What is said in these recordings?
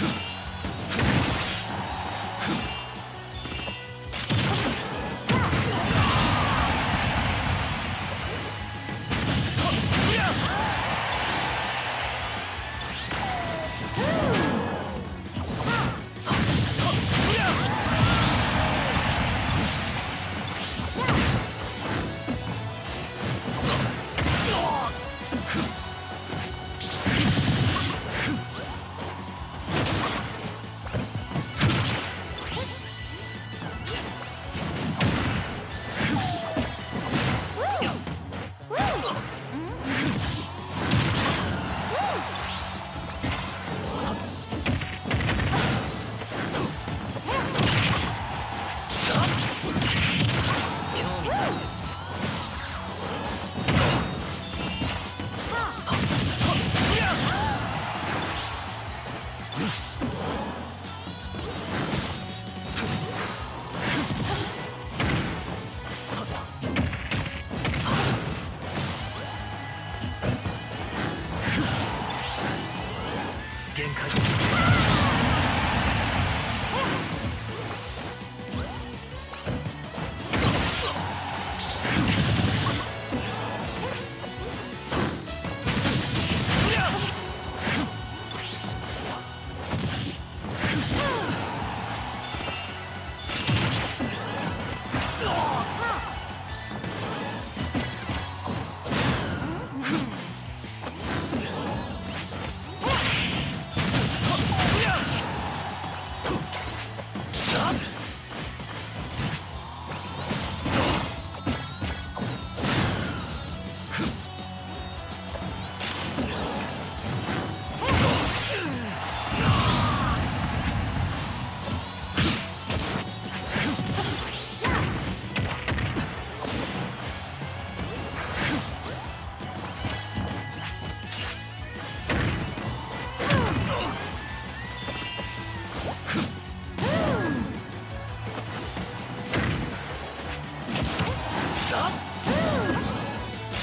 Huh. Stop!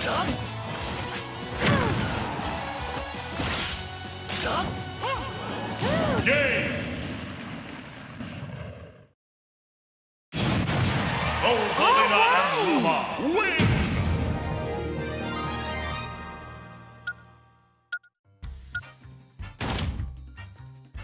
Game! Rosalina and Luma win!